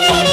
Oh!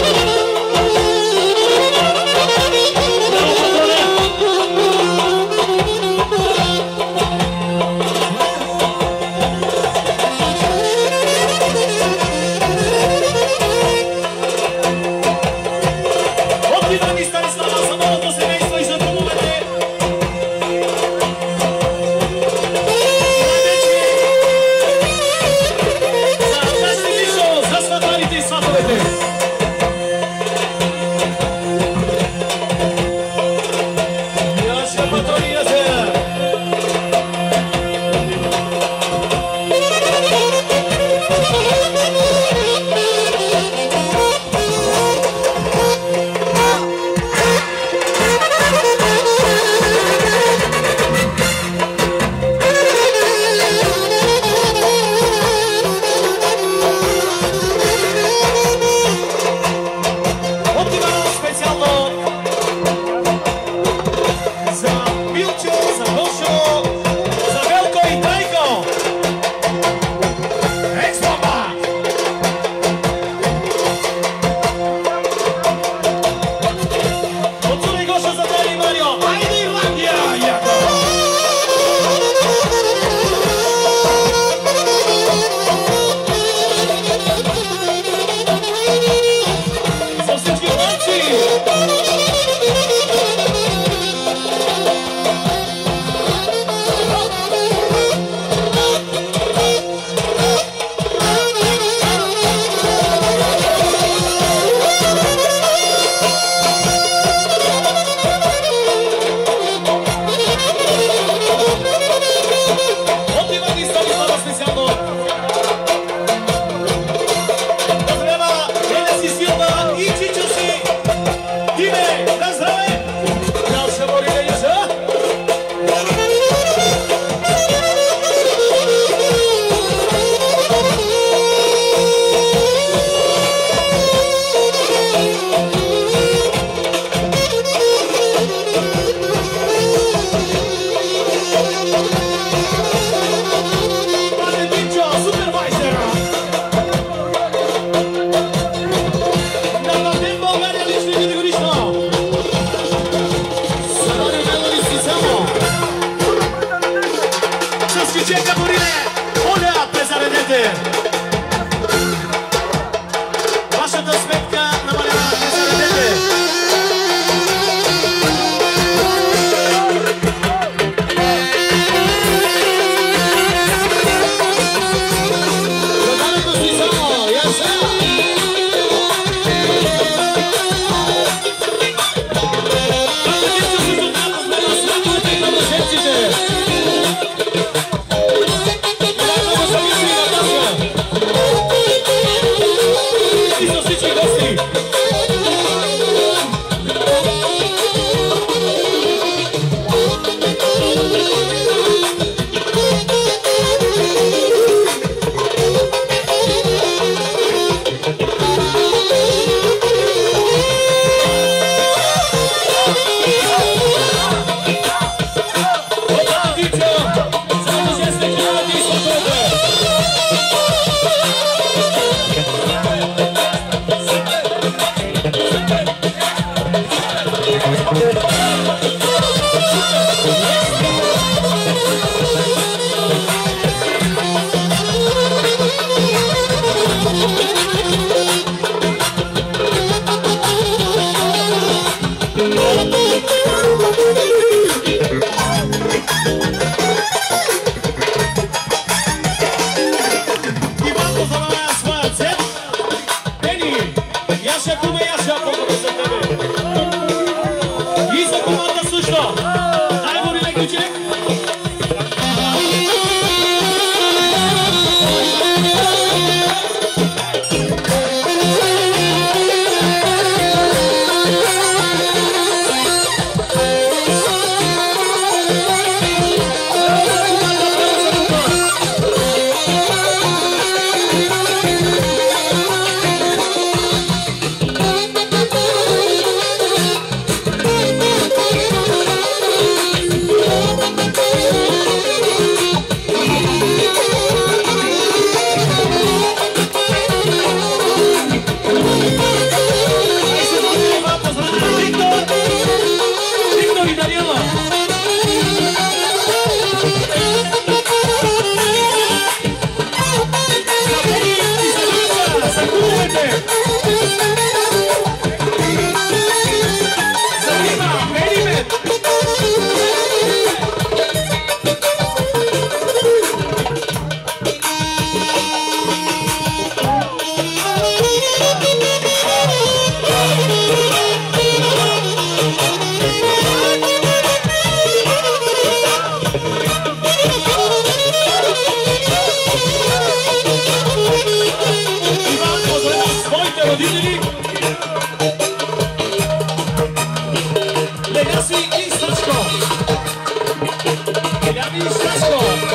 Strasbourg.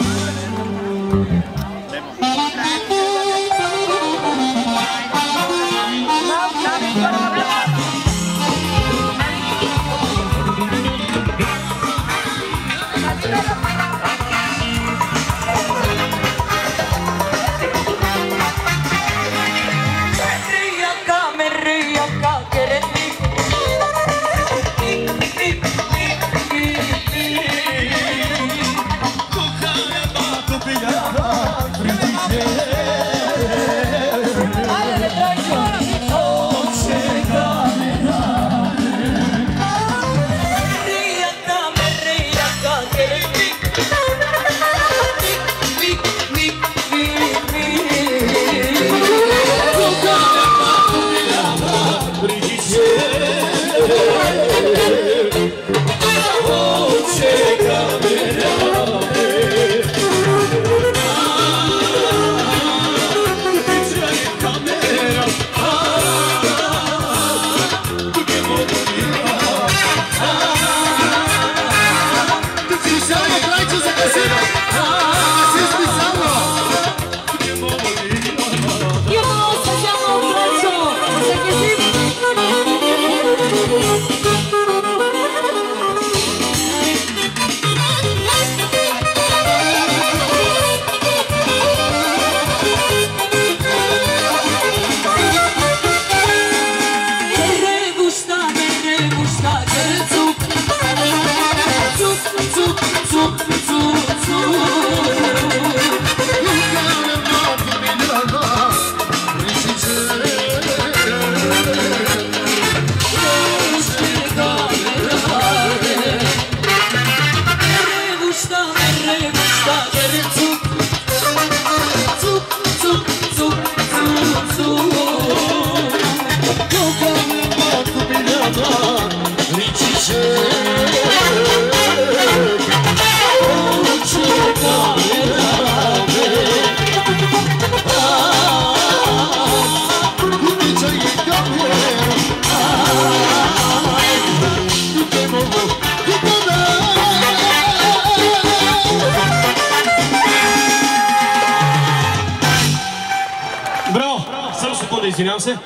извинявам се.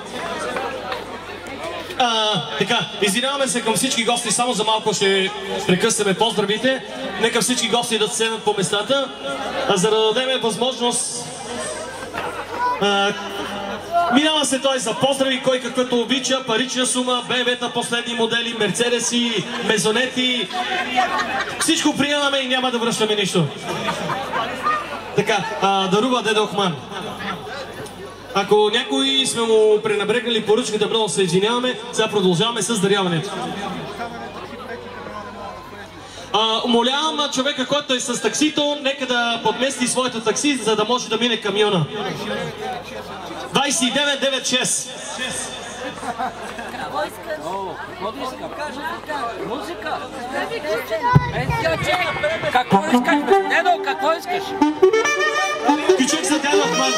Извиняваме се към всички гости, само за малко ще прекъснем поздравите. Нека всички гости да седнат по местата, за да дадем възможност а, Минава се той за поздрави, кой каквото обича, парична сума, БМВ-та, последни модели, мерцедеси, мезонети. Всичко приемаме и няма да връщаме нищо. Така, а, дарува Дедо. Ако някой сме му пренабрегнали поръчката, много се извиняваме. Сега продължаваме с даряването. А, умолявам човека, който е с таксито, нека да подмести своето такси, за да може да мине камиона. 2996. Музика. Е, тя че, какво искаш? Дедо, какво искаш? Кючек за Дядо Ахман.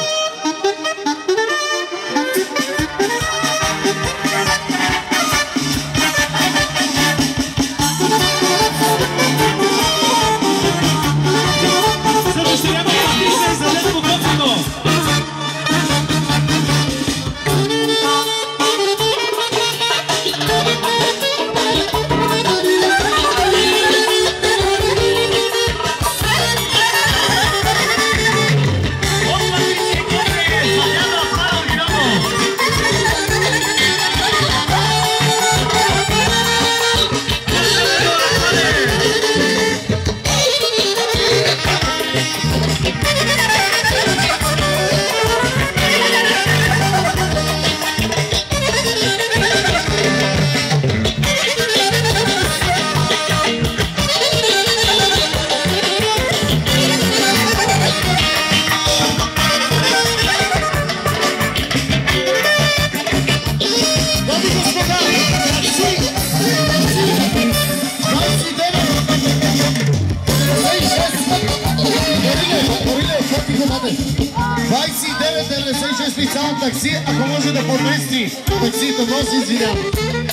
Специално такси, ако може да подмести таксито, но се извинявам.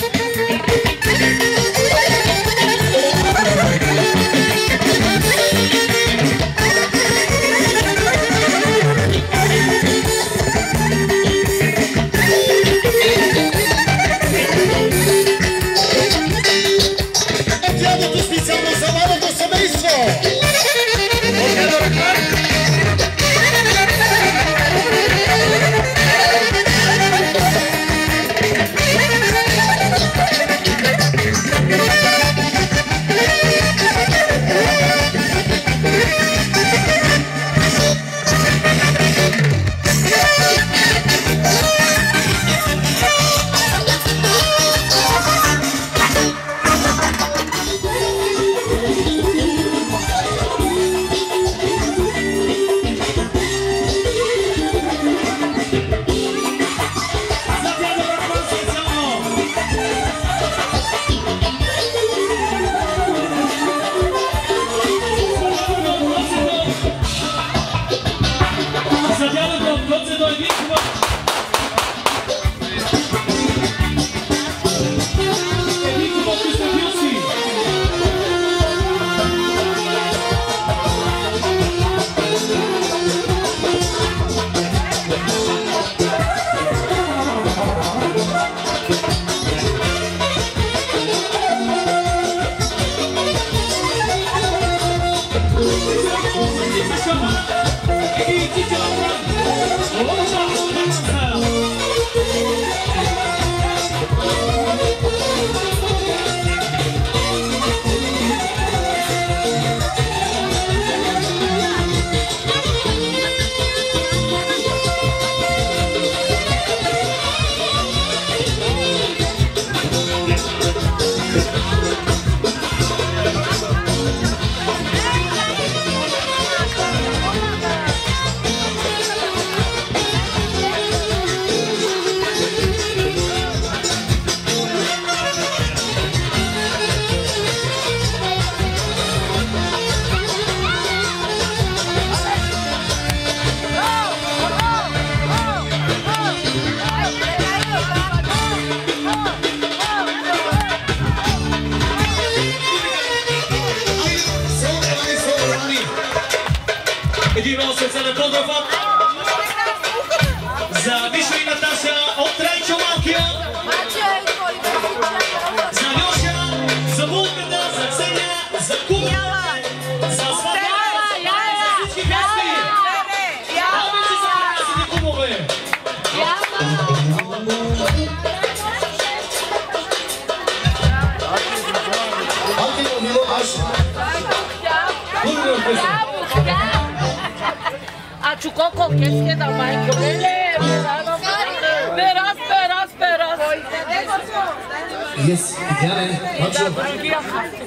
Oh, Чукоко, кеске да Yes, gerne. Komm.